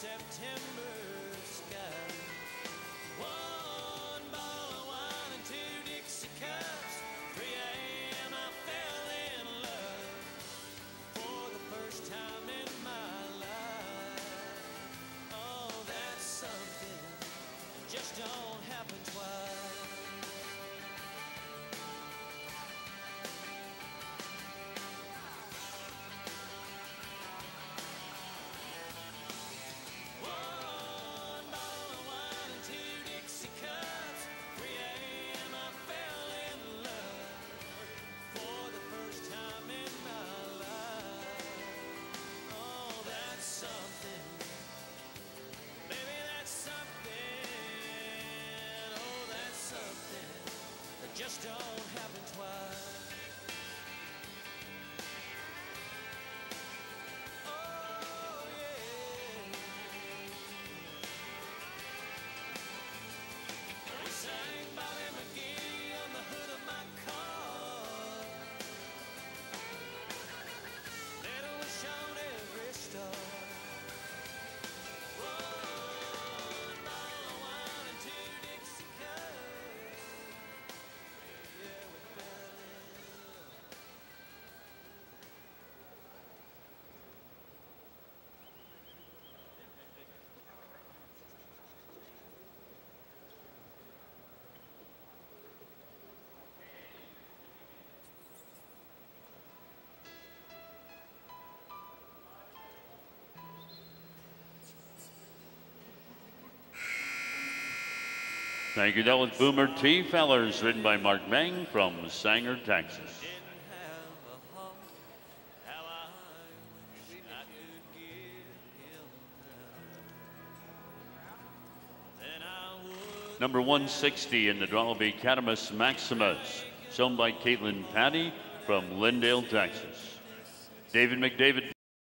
September. Just don't happen twice. Thank you. That was Boomer T. Fellers, written by Mark Meng from Sanger, Texas. Number 160 in the be Catamus Maximus, shown by Caitlin Patty from Lindale, Texas. David McDavid.